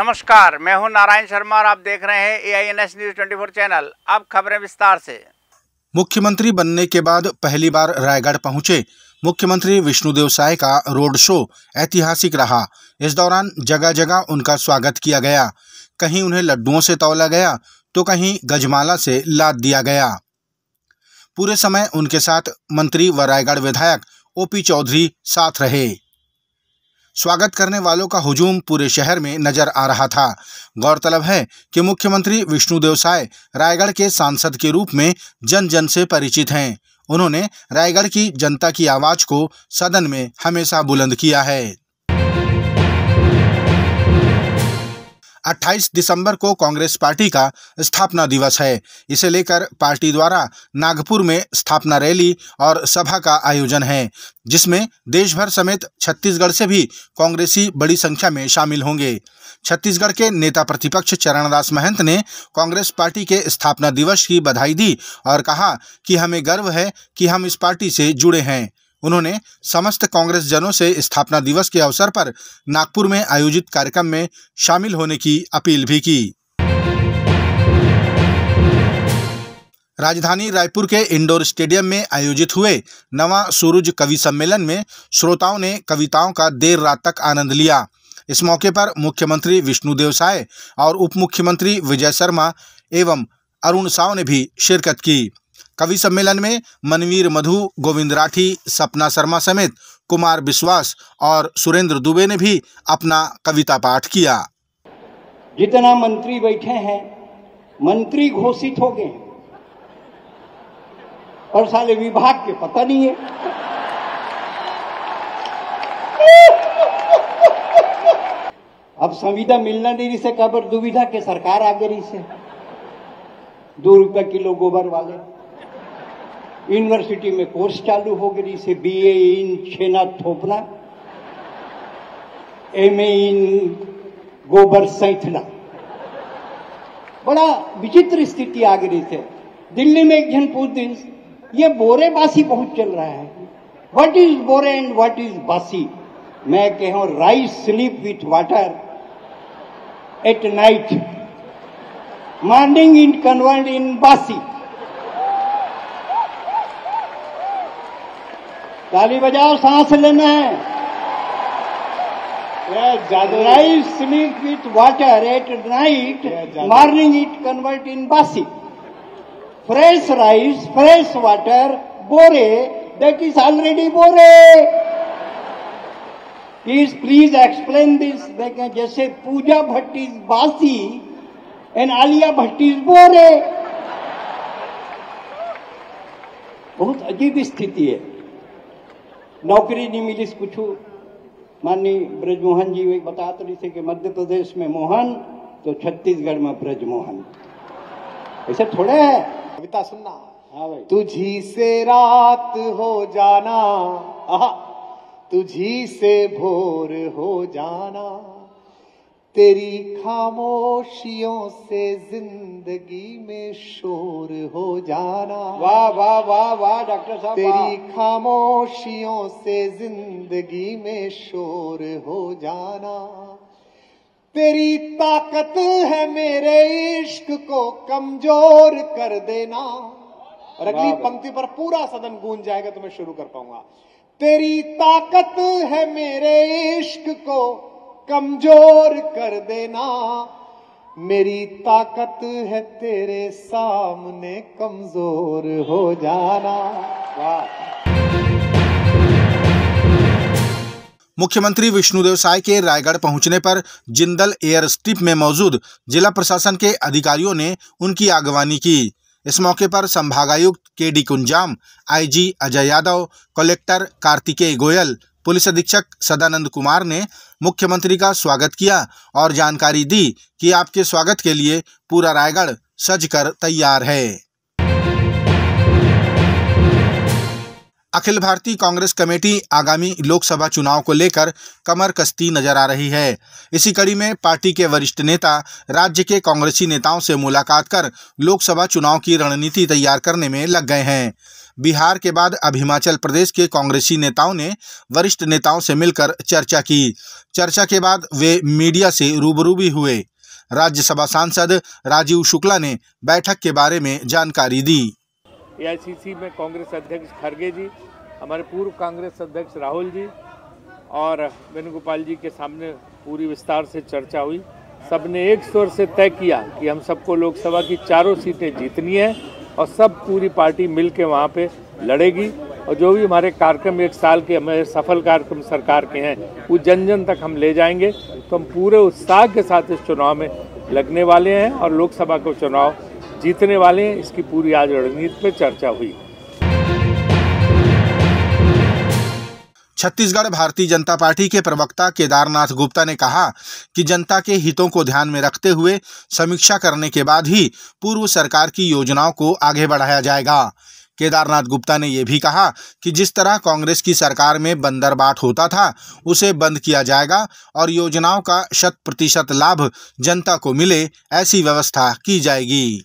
नमस्कार, मैं हूँ नारायण शर्मा और आप देख रहे हैं A I N S news twenty four channel. अब खबरें विस्तार से। मुख्यमंत्री बनने के बाद पहली बार रायगढ़ पहुँचे। मुख्यमंत्री विष्णुदेव साय का रोड शो ऐतिहासिक रहा। इस दौरान जगह जगह उनका स्वागत किया गया। कहीं उन्हें लड्डुओं से तौला गया तो कहीं गजमाला से लाद दिया गया। पूरे समय उनके साथ मंत्री व रायगढ़ विधायक ओपी चौधरी साथ रहे। स्वागत करने वालों का हुजूम पूरे शहर में नज़र आ रहा था। गौरतलब है कि मुख्यमंत्री विष्णुदेव साय रायगढ़ के सांसद के रूप में जन जन से परिचित हैं। उन्होंने रायगढ़ की जनता की आवाज़ को सदन में हमेशा बुलंद किया है। 28 दिसंबर को कांग्रेस पार्टी का स्थापना दिवस है। इसे लेकर पार्टी द्वारा नागपुर में स्थापना रैली और सभा का आयोजन है, जिसमें देश भर समेत छत्तीसगढ़ से भी कांग्रेसी बड़ी संख्या में शामिल होंगे। छत्तीसगढ़ के नेता प्रतिपक्ष चरणदास महंत ने कांग्रेस पार्टी के स्थापना दिवस की बधाई दी और कहा कि हमें गर्व है कि हम इस पार्टी से जुड़े हैं। उन्होंने समस्त कांग्रेस जनों से स्थापना दिवस के अवसर पर नागपुर में आयोजित कार्यक्रम में शामिल होने की अपील भी की। राजधानी रायपुर के इंडोर स्टेडियम में आयोजित हुए नवा सूरज कवि सम्मेलन में श्रोताओं ने कविताओं का देर रात तक आनंद लिया। इस मौके पर मुख्यमंत्री विष्णुदेव साय और उप मुख्यमंत्री विजय शर्मा एवं अरुण साव ने भी शिरकत की। कवि सम्मेलन में मनवीर मधु, गोविंद राठी, सपना शर्मा समेत कुमार विश्वास और सुरेंद्र दुबे ने भी अपना कविता पाठ किया। जितना मंत्री बैठे हैं, मंत्री घोषित हो गए। और साले विभाग के पता नहीं है। अब संविदा मिलना नहीं से कबर दुविधा के सरकार आ गई से? दो रुपया किलो गोबर वाले। यूनिवर्सिटी में कोर्स चालू हो गई से ए इन छेना थोपना एम ए इन गोबर सैथना। बड़ा विचित्र स्थिति आ गई थे। दिल्ली में एक जन पूछ दिन ये बोरे बासी बहुत चल रहा है। व्हाट इज़ बोरे एंड व्हाट इज़ बासी? मैं कहूँ rice sleep with water at night morning in convert in बासी। ताली बजाओ सांस लेना है। Rice sleep with water at night morning it convert in बासी फ्रेश राइस फ्रेश वाटर बोरे दैट इज़ ऑलरेडी बोरे प्लीज़ प्लीज़ एक्सप्लेन दिस देखें जैसे पूजा भट्ट इज़ बासी एंड आलिया भट्ट इज़ बोरे। बहुत अजीब स्थिति है। नौकरी नहीं मिली कुछ माननीय ब्रजमोहन जी वही बताते रही थे कि मध्य प्रदेश में मोहन तो छत्तीसगढ़ में ब्रजमोहन। ऐसे थोड़े है। कविता सुनना। हाँ भाई। तुझी से रात हो जाना आहा तुझी से भोर हो जाना। तेरी खामोशियों से ज़िंदगी में शोर हो जाना। वाह वाह वाह वाह डॉक्टर साहब तेरी खामोशियों से ज़िंदगी में शोर हो जाना। तेरी ताकत है मेरे इश्क को कमज़ोर कर देना। और अगली पंक्ति पर पूरा सदन गूंज जाएगा तो मैं शुरू कर पाऊँगा। तेरी ताकत है मेरे इश्क को कमज़ोर कर देना। मेरी ताकत है तेरे सामने, कमज़ोर हो जाना। मुख्यमंत्री विष्णुदेव साय के रायगढ़ पहुँचने पर जिंदल एयर स्ट्रिप में मौजूद जिला प्रशासन के अधिकारियों ने उनकी आगवानी की। इस मौके पर संभागायुक्त K D Kunjam, IG Ajay Yadav, collector Kartikeya Goyal police अधीक्षक सदानंद कुमार ने मुख्यमंत्री का स्वागत किया और जानकारी दी कि आपके स्वागत के लिए पूरा रायगढ़ सजकर तैयार है। अखिल भारतीय कांग्रेस कमेटी आगामी लोकसभा चुनाव को लेकर कमर कसती नज़र आ रही है। इसी कड़ी में पार्टी के वरिष्ठ नेता, राज्य के कांग्रेसी नेताओं से मुलाकात कर लोकसभा चुनाव की रणनीति तैयार करने में लग गए हैं। बिहार के बाद अब हिमाचल प्रदेश के कांग्रेसी नेताओं ने वरिष्ठ नेताओं से मिलकर चर्चा की। चर्चा के बाद वे मीडिया से रूबरू भी हुए। राज्यसभा सांसद राजीव शुक्ला ने बैठक के बारे में जानकारी दी। एआईसीसी में कांग्रेस अध्यक्ष खड़गे जी, हमारे पूर्व कांग्रेस अध्यक्ष राहुल जी और वेणुगोपाल जी के सामने पूरी विस्तार से चर्चा हुई। सबने एक स्वर से तय किया कि हम सबको लोकसभा की चारों सीटें जीतनी है। और सब पूरी पार्टी मिल के वहाँ पर लड़ेगी। और जो भी हमारे कार्यक्रम एक साल के हमारे सफल कार्यक्रम सरकार के हैं, वो जन जन तक हम ले जाएँगे। तो हम पूरे उत्साह के साथ इस चुनाव में लगने वाले हैं और लोकसभा को चुनाव जीतने वाले हैं। इसकी पूरी आज रणनीति पर चर्चा हुई। छत्तीसगढ़ भारतीय जनता पार्टी के प्रवक्ता केदारनाथ गुप्ता ने कहा कि जनता के हितों को ध्यान में रखते हुए समीक्षा करने के बाद ही पूर्व सरकार की योजनाओं को आगे बढ़ाया जाएगा। केदारनाथ गुप्ता ने यह भी कहा कि जिस तरह कांग्रेस की सरकार में बंदरबाट होता था, उसे बंद किया जाएगा और योजनाओं का शत प्रतिशत लाभ जनता को मिले, ऐसी व्यवस्था की जाएगी।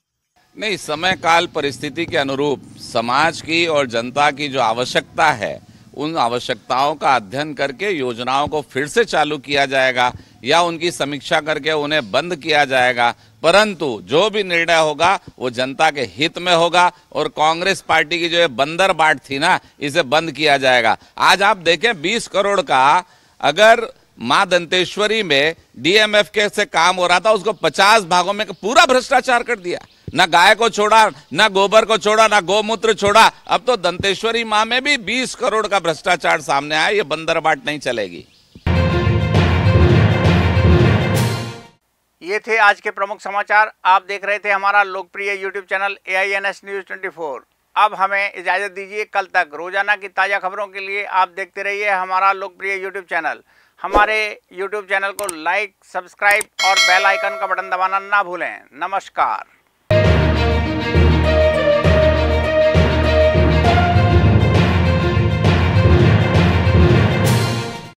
नहीं, समय काल परिस्थिति के अनुरूप समाज की और जनता की जो आवश्यकता है उन आवश्यकताओं का अध्ययन करके योजनाओं को फिर से चालू किया जाएगा या उनकी समीक्षा करके उन्हें बंद किया जाएगा। परंतु जो भी निर्णय होगा, वो जनता के हित में होगा और कांग्रेस पार्टी की जो ये बंदर बाट थी ना, इसे बंद किया जाएगा। आज आप देखें 20 करोड़ का अगर माँ दंतेश्वरी में डीएमएफ के से काम हो रहा था, उसको 50 भागों में पूरा भ्रष्टाचार कर दिया। न गाय को छोड़ा, न गोबर को छोड़ा, न गोमूत्र छोड़ा। अब तो दंतेश्वरी माँ में भी 20 करोड़ का भ्रष्टाचार सामने आया, ये बंदर बाट नहीं चलेगी। ये थे आज के प्रमुख समाचार। आप देख रहे थे हमारा लोकप्रिय YouTube channel A I N S news twenty four. अब हमें इजाज़त दीजिए कल तक। रोज़ाना की ताज़ा खबरों के लिए आप देखते रहिए हमारा लोकप्रिय यूट्यूब चैनल। हमारे यूट्यूब चैनल को लाइक सब्सक्राइब और बेल आइकन का बटन दबाना ना भूलें। नमस्कार।